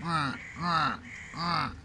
嗯，嗯，嗯。